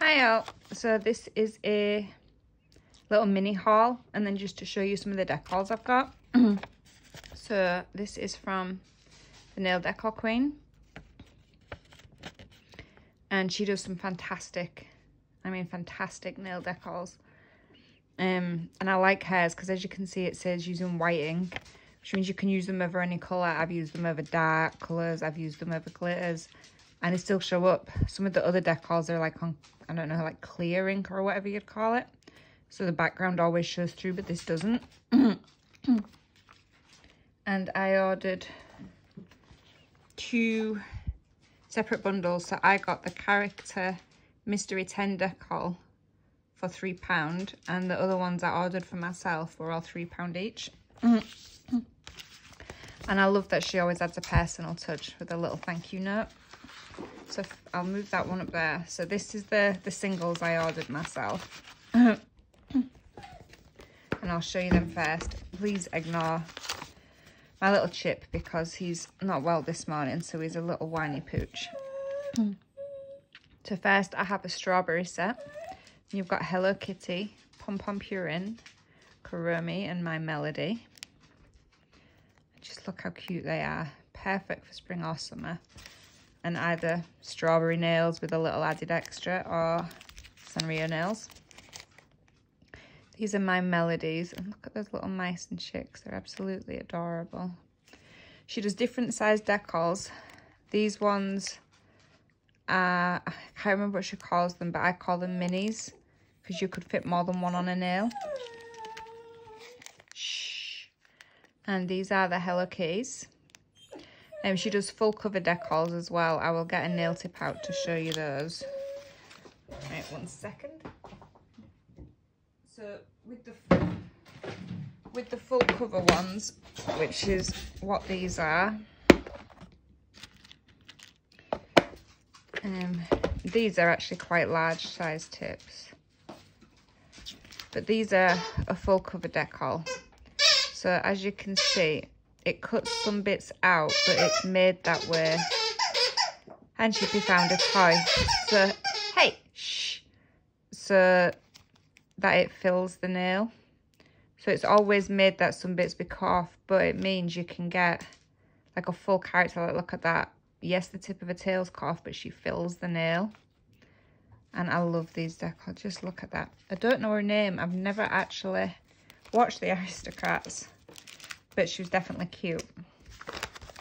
Hi all. So this is a little mini haul and then just to show you some of the decals I've got. so this is from the Nail Decal Queen. And she does some fantastic, I mean fantastic nail decals. Um, and I like hers because as you can see it says using white ink, which means you can use them over any colour. I've used them over dark colours, I've used them over glitters and they still show up. Some of the other decals are like on, I don't know, like clear ink or whatever you'd call it. So the background always shows through, but this doesn't. and I ordered two separate bundles. So I got the character Mystery 10 decal for £3 and the other ones I ordered for myself were all £3 each. Mm-hmm. and I love that she always adds a personal touch with a little thank you note. So I'll move that one up there. So this is the, the singles I ordered myself. and I'll show you them first. Please ignore my little chip because he's not well this morning. So he's a little whiny pooch. so first I have a strawberry set. You've got Hello Kitty, Pom Pom Purin, Kuromi and My Melody. Just look how cute they are. Perfect for spring or summer and either strawberry nails with a little added extra or Sanrio nails. These are my melodies and look at those little mice and chicks. They're absolutely adorable. She does different size decals. These ones are, I can't remember what she calls them, but I call them minis because you could fit more than one on a nail. Shh. And these are the Hello Keys. Um, she does full cover decals as well. I will get a nail tip out to show you those. Right, one second. So with the with the full cover ones, which is what these are. Um, these are actually quite large size tips. But these are a full cover decal. So as you can see, it cuts some bits out, but it's made that way. And Chippy found a toy. So, hey, shh. So that it fills the nail. So it's always made that some bits be cut off, but it means you can get like a full character. Like, look at that. Yes, the tip of her tail's cut off, but she fills the nail. And I love these decals. Just look at that. I don't know her name. I've never actually watched the Aristocats but she was definitely cute.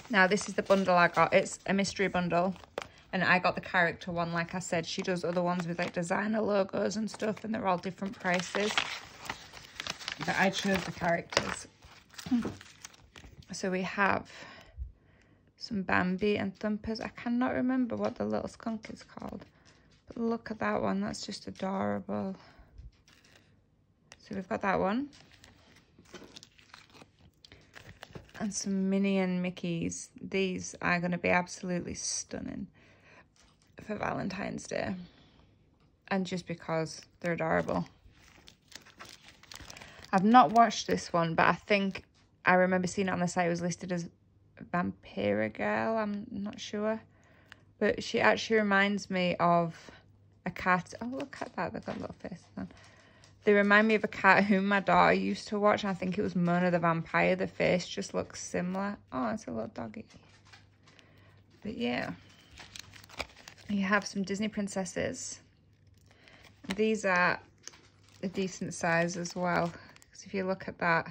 Now, this is the bundle I got. It's a mystery bundle. And I got the character one, like I said. She does other ones with like designer logos and stuff. And they're all different prices. But I chose the characters. So we have some Bambi and Thumpers. I cannot remember what the little skunk is called. But look at that one. That's just adorable. So we've got that one and some Minnie and Mickeys. These are going to be absolutely stunning for Valentine's Day. And just because they're adorable. I've not watched this one, but I think I remember seeing it on the site. It was listed as Vampira Girl. I'm not sure. But she actually reminds me of a cat. Oh, look at that. They've got a little face on. They remind me of a cartoon my daughter used to watch. I think it was Mona the Vampire. The face just looks similar. Oh, it's a little doggy. But yeah. You have some Disney princesses. These are a decent size as well. Because if you look at that,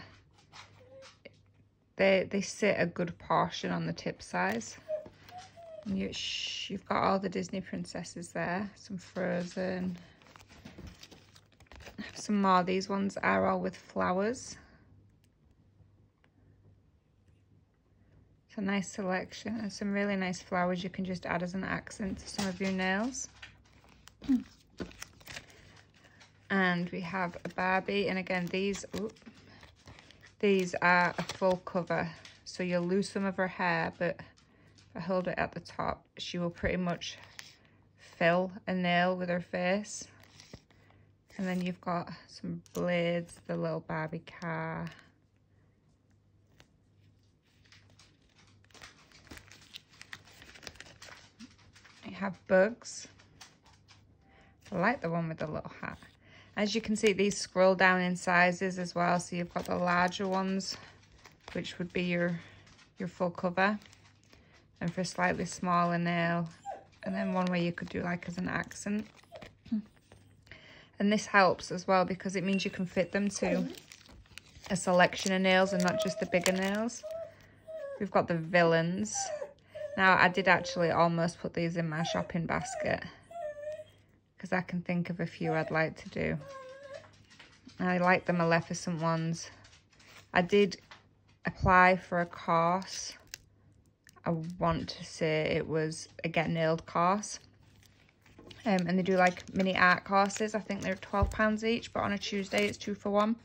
they, they sit a good portion on the tip size. And you, you've got all the Disney princesses there. Some Frozen some more. These ones are all with flowers. It's a nice selection and some really nice flowers you can just add as an accent to some of your nails. and we have a Barbie and again these these are a full cover so you'll lose some of her hair but if I hold it at the top she will pretty much fill a nail with her face and then you've got some blades, the little Barbie car. You have bugs. I like the one with the little hat. As you can see, these scroll down in sizes as well. So you've got the larger ones, which would be your, your full cover. And for a slightly smaller nail. And then one where you could do like as an accent. And this helps as well because it means you can fit them to a selection of nails and not just the bigger nails. We've got the villains. Now, I did actually almost put these in my shopping basket because I can think of a few I'd like to do. I like the Maleficent ones. I did apply for a course. I want to say it was a Get Nailed course. Um, and they do like mini art courses. I think they're £12 each, but on a Tuesday it's two for one.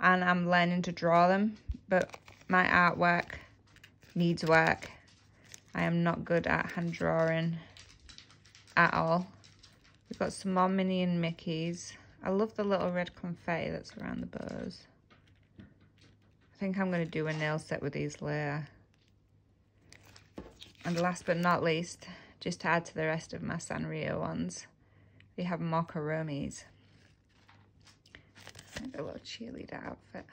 And I'm learning to draw them, but my artwork needs work. I am not good at hand drawing at all. We've got some more Minnie and Mickeys. I love the little red confetti that's around the bows. I think I'm going to do a nail set with these later. And last but not least, just to add to the rest of my Sanrio ones, we have Mocharomis. A little cheerleader outfit.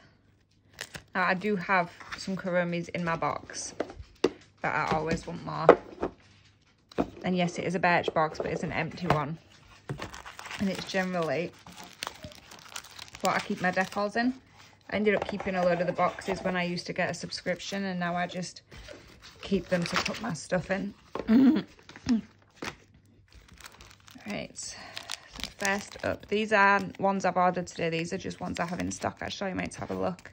Now, I do have some Kuromis in my box, but I always want more. And yes, it is a Birchbox, but it's an empty one and it's generally what I keep my decals in. I ended up keeping a load of the boxes when I used to get a subscription and now I just keep them to put my stuff in. right, so first up, these are ones I've ordered today. These are just ones I have in stock. I'll show you mates have a look.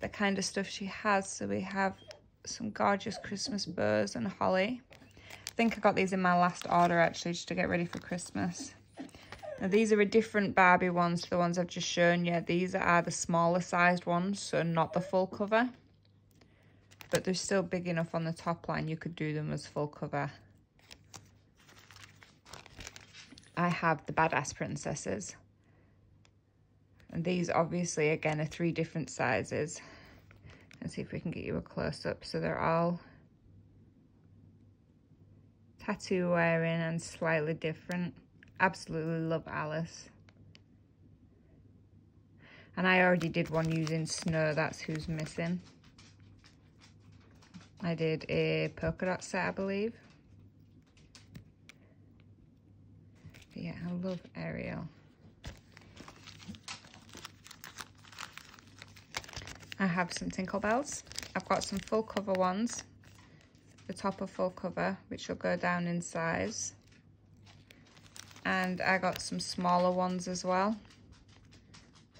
The kind of stuff she has. So we have some gorgeous Christmas bows and holly. I think I got these in my last order actually just to get ready for Christmas. Now these are a different Barbie ones to the ones I've just shown you. These are the smaller sized ones, so not the full cover. But they're still big enough on the top line, you could do them as full cover. I have the Badass Princesses. And these obviously, again, are three different sizes. Let's see if we can get you a close-up. So they're all tattoo wearing and slightly different absolutely love Alice. And I already did one using snow, that's who's missing. I did a polka dot set, I believe. But yeah, I love Ariel. I have some Tinker Bells. I've got some full cover ones. The top of full cover, which will go down in size and I got some smaller ones as well.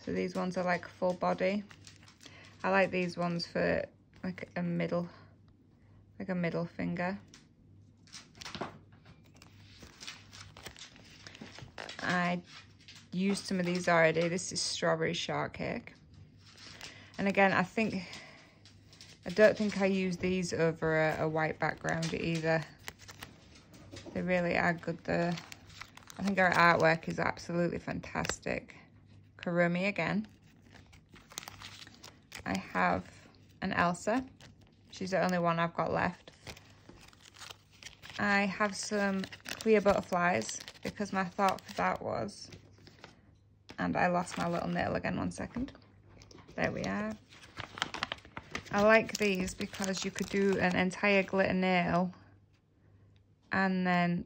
So these ones are like full body. I like these ones for like a middle, like a middle finger. I used some of these already. This is strawberry shortcake. And again, I think, I don't think I use these over a, a white background either. They really are good there. I think our artwork is absolutely fantastic. Kuromi again. I have an Elsa. She's the only one I've got left. I have some clear butterflies because my thought for that was, and I lost my little nail again, one second. There we are. I like these because you could do an entire glitter nail and then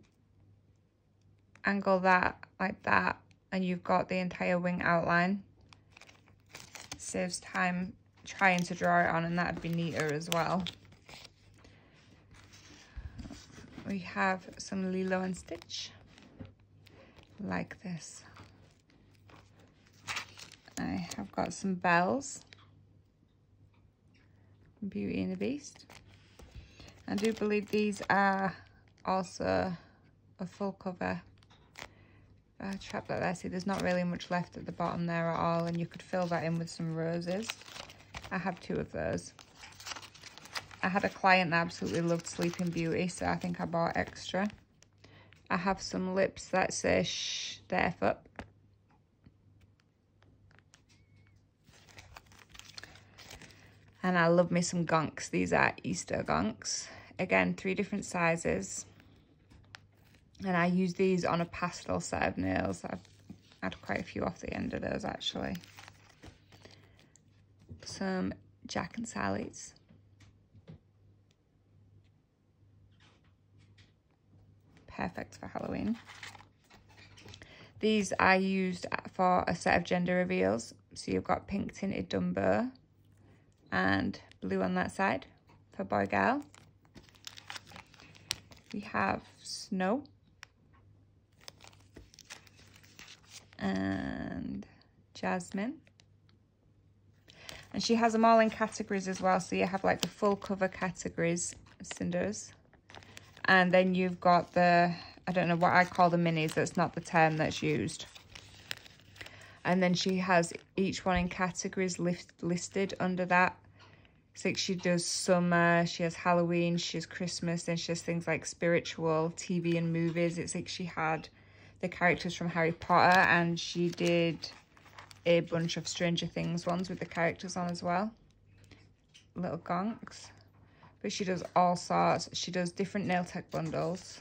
angle that like that and you've got the entire wing outline. Saves time trying to draw it on and that'd be neater as well. We have some Lilo and Stitch like this. I have got some bells. Beauty and the Beast. I do believe these are also a full cover uh, trap that there. See, there's not really much left at the bottom there at all, and you could fill that in with some roses. I have two of those. I had a client that absolutely loved Sleeping Beauty, so I think I bought extra. I have some lips that say shh, there up. And I love me some gonks. These are Easter gonks. Again, three different sizes. And I use these on a pastel set of nails. I've had quite a few off the end of those actually. Some Jack and Sally's. Perfect for Halloween. These I used for a set of gender reveals. So you've got pink tinted Dumbo and blue on that side for boy girl. We have Snow and Jasmine. And she has them all in categories as well. So you have like the full cover categories, cinders. And then you've got the, I don't know what I call the minis. That's not the term that's used. And then she has each one in categories list, listed under that. It's like she does summer, she has Halloween, she has Christmas, then she has things like spiritual, TV and movies. It's like she had the characters from Harry Potter and she did a bunch of Stranger Things ones with the characters on as well. Little gonks. But she does all sorts. She does different nail tech bundles.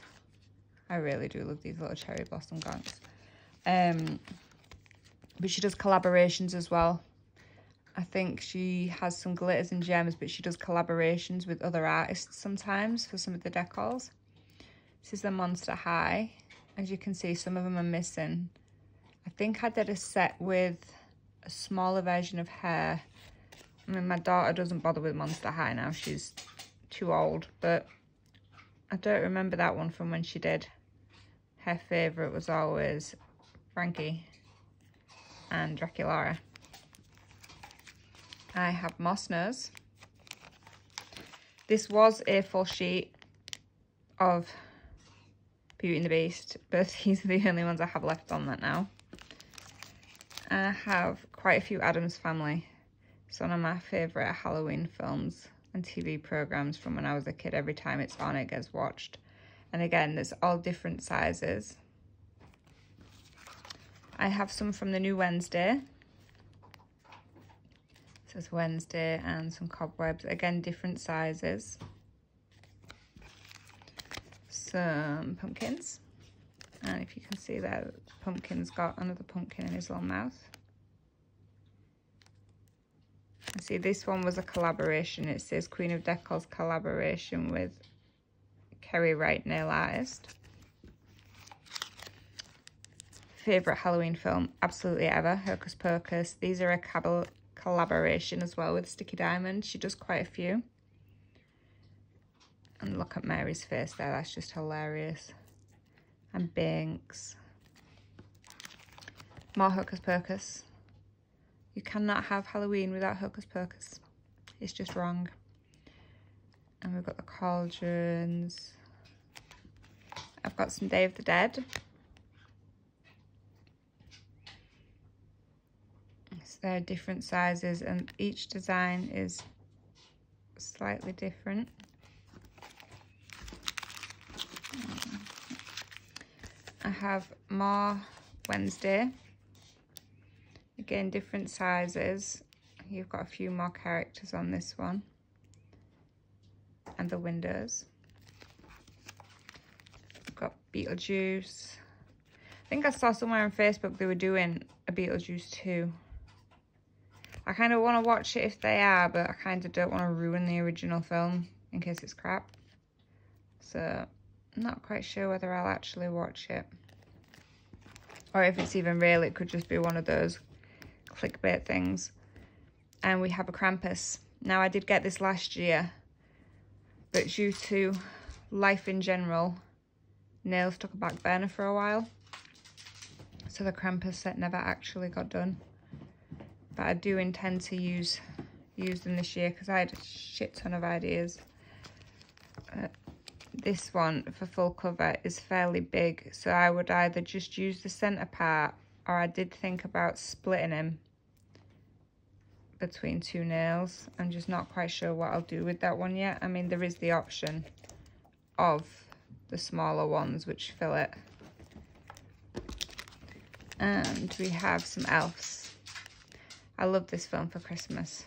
I really do love these little cherry blossom gonks. Um, but she does collaborations as well. I think she has some glitters and gems, but she does collaborations with other artists sometimes for some of the decals. This is the Monster High. As you can see, some of them are missing. I think I did a set with a smaller version of her. I mean, my daughter doesn't bother with Monster High now. She's too old, but I don't remember that one from when she did. Her favourite was always Frankie and Draculaura. I have Moss Nose. This was a full sheet of Beauty and the Beast, but these are the only ones I have left on that now. I have quite a few Addams Family. It's one of my favourite Halloween films and TV programmes from when I was a kid. Every time it's on, it gets watched. And again, there's all different sizes. I have some from the new Wednesday. It says Wednesday and some cobwebs. Again, different sizes some pumpkins. And if you can see that pumpkin's got another pumpkin in his little mouth. See, this one was a collaboration. It says Queen of Decal's collaboration with Kerry Wright, nail artist. Favourite Halloween film, absolutely ever, Hocus Pocus. These are a collaboration as well with Sticky Diamond. She does quite a few. And look at Mary's face there, that's just hilarious. And Binks. More Hocus Pocus. You cannot have Halloween without Hocus Pocus. It's just wrong. And we've got the cauldrons. I've got some Day of the Dead. So they're uh, different sizes and each design is slightly different. I have more Wednesday. Again, different sizes. You've got a few more characters on this one. And the windows. I've got Beetlejuice. I think I saw somewhere on Facebook they were doing a Beetlejuice too. I kind of want to watch it if they are, but I kind of don't want to ruin the original film in case it's crap. So I'm not quite sure whether I'll actually watch it. Or if it's even real, it could just be one of those clickbait things. And we have a Krampus. Now, I did get this last year, but due to life in general, nails took a back burner for a while. So the Krampus set never actually got done. But I do intend to use use them this year because I had a shit ton of ideas. Uh, this one for full cover is fairly big so I would either just use the centre part or I did think about splitting him between two nails I'm just not quite sure what I'll do with that one yet I mean there is the option of the smaller ones which fill it and we have some elves I love this film for Christmas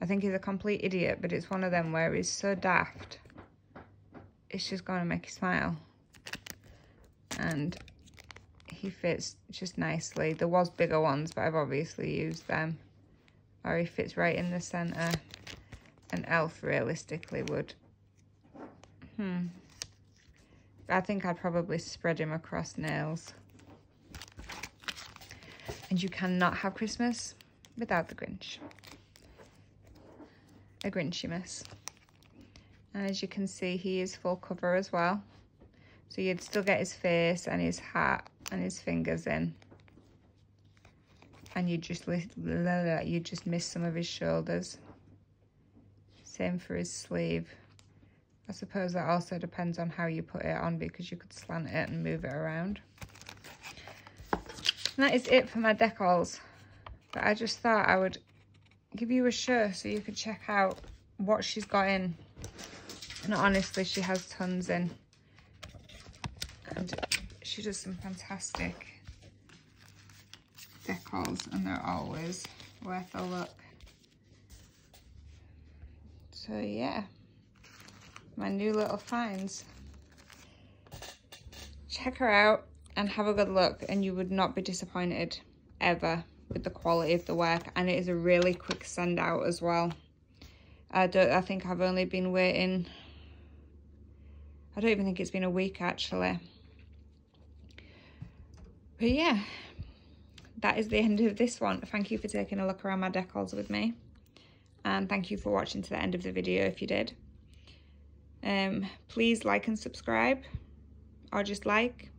I think he's a complete idiot but it's one of them where he's so daft it's just going to make you smile. and he fits just nicely. There was bigger ones, but I've obviously used them. Or he fits right in the centre. An elf realistically would. Hmm. I think I'd probably spread him across nails. And you cannot have Christmas without the Grinch. A Grinchimus. And as you can see, he is full cover as well. So you'd still get his face and his hat and his fingers in. And you just you just miss some of his shoulders. Same for his sleeve. I suppose that also depends on how you put it on because you could slant it and move it around. And that is it for my decals. But I just thought I would give you a show so you could check out what she's got in. And honestly, she has tons in. And she does some fantastic decals and they're always worth a look. So yeah, my new little finds. Check her out and have a good look and you would not be disappointed ever with the quality of the work and it is a really quick send out as well. I don't I think I've only been waiting I don't even think it's been a week actually. But yeah, that is the end of this one. Thank you for taking a look around my decals with me. And thank you for watching to the end of the video if you did. Um, please like and subscribe or just like.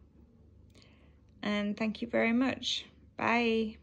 And thank you very much. Bye.